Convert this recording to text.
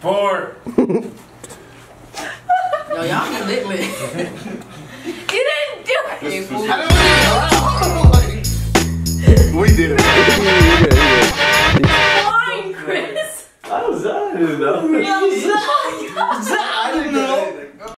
Four. Yo, y'all can lit lit. You didn't do it. This was- We did it. Fine, Chris. I was I didn't know. I didn't know.